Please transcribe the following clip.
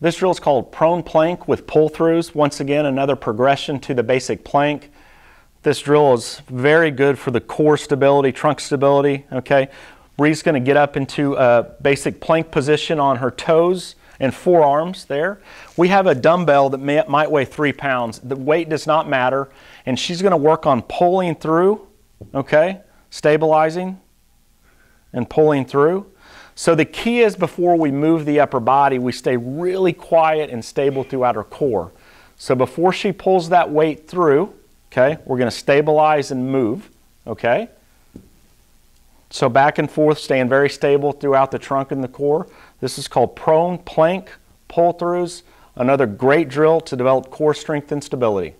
This drill is called prone plank with pull-throughs. Once again, another progression to the basic plank. This drill is very good for the core stability, trunk stability, okay? Bree's gonna get up into a basic plank position on her toes and forearms there. We have a dumbbell that may, might weigh three pounds. The weight does not matter, and she's gonna work on pulling through, okay? Stabilizing and pulling through. So the key is before we move the upper body, we stay really quiet and stable throughout her core. So before she pulls that weight through, okay, we're going to stabilize and move, okay? So back and forth, staying very stable throughout the trunk and the core. This is called prone plank pull-throughs, another great drill to develop core strength and stability.